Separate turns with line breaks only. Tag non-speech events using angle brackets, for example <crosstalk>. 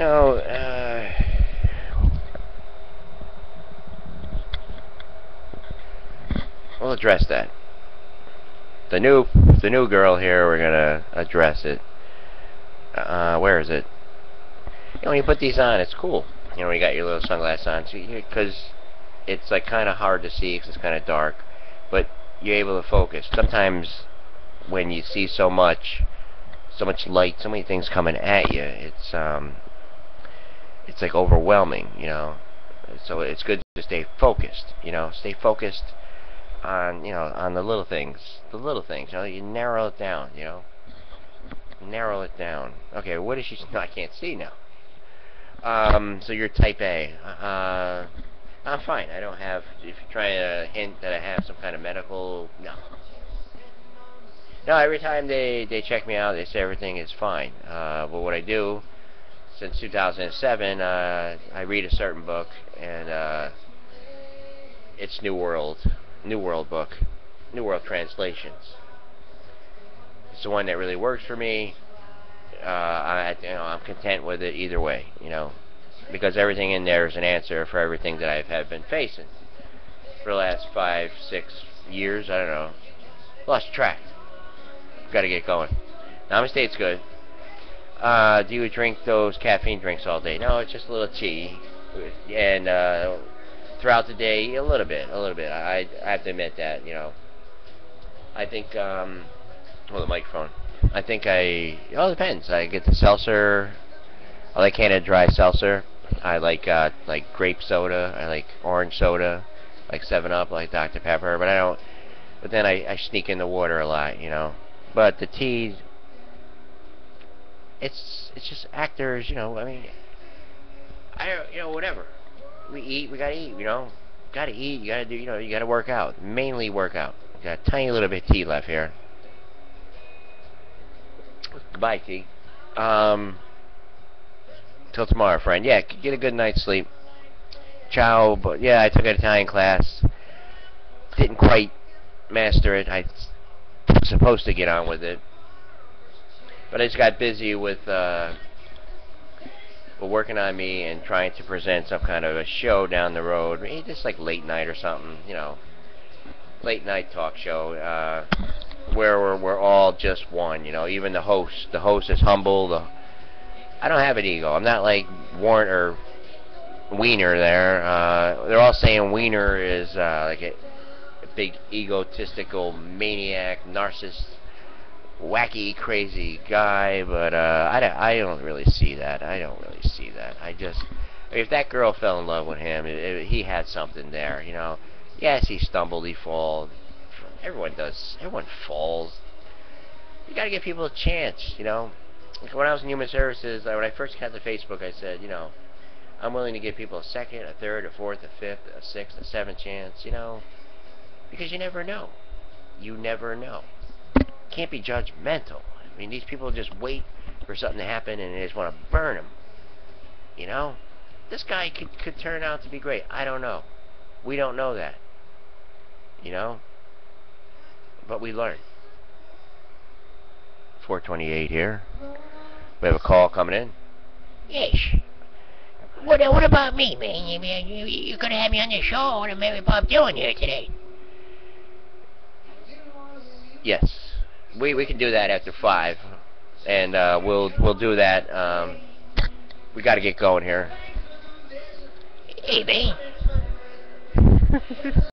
No, uh... We'll address that. The new, the new girl here, we're gonna address it. Uh, where is it? You know, when you put these on, it's cool. You know, you got your little sunglasses on, because it's like kind of hard to see because it's kind of dark, but you're able to focus. Sometimes when you see so much, so much light, so many things coming at you, it's um, it's like overwhelming, you know. So it's good to stay focused, you know, stay focused on, you know, on the little things, the little things, you know, you narrow it down, you know, narrow it down. Okay, what is she? <laughs> No, I can't see now. Um, so you're type A. Uh, I'm fine. I don't have. If you're trying to hint that I have some kind of medical, no. No, every time they they check me out, they say everything is fine. Uh, but what I do since 2007, uh, I read a certain book, and uh, it's New World, New World book, New World translations. It's the one that really works for me. Uh, I, you know, I'm content with it either way, you know, because everything in there is an answer for everything that I've have been facing for the last five, six years. I don't know, lost track. Got to get going. Namaste's good. Uh, do you drink those caffeine drinks all day? No, it's just a little tea, and uh, throughout the day, a little bit, a little bit. I, I have to admit that, you know. I think, um, well, the microphone. I think I, it depends. I get the seltzer. I like Canada Dry seltzer. I like uh, like grape soda. I like orange soda, like Seven Up, like Dr Pepper. But I don't. But then I, I sneak in the water a lot, you know. But the tea, it's it's just actors, you know. I mean, I don't, you know, whatever. We eat, we gotta eat, you know. Gotta eat, you gotta do, you know, you gotta work out. Mainly work out. Got a tiny little bit of tea left here. Goodbye, T. Um, till tomorrow, friend. Yeah, get a good night's sleep. Ciao. But yeah, I took an Italian class. Didn't quite master it. I was supposed to get on with it. But I just got busy with uh, working on me and trying to present some kind of a show down the road. Just like late night or something, you know. Late night talk show. Uh, where we're, we're all just one, you know. Even the host. The host is humble. The, I don't have an ego. I'm not like Warren or Weiner there. Uh, they're all saying Weiner is uh, like a, a big egotistical maniac, narcissist wacky, crazy guy, but uh, I, don't, I don't really see that. I don't really see that. I just, if that girl fell in love with him, it, it, he had something there, you know. Yes, he stumbled, he fall. Everyone does. Everyone falls. You got to give people a chance, you know. Like when I was in human services, when I first got to Facebook, I said, you know, I'm willing to give people a second, a third, a fourth, a fifth, a sixth, a seventh chance, you know, because you never know. You never know can't be judgmental. I mean, these people just wait for something to happen and they just want to burn them. You know? This guy could, could turn out to be great. I don't know. We don't know that. You know? But we learn. 428 here. We have a call coming in.
Yes. What, uh, what about me, man? You, you, you could have me on the show and maybe Bob Dylan here today.
Yes we we can do that after five, and uh, we'll we'll do that. Um, we got to get going here.
Hey, man. <laughs>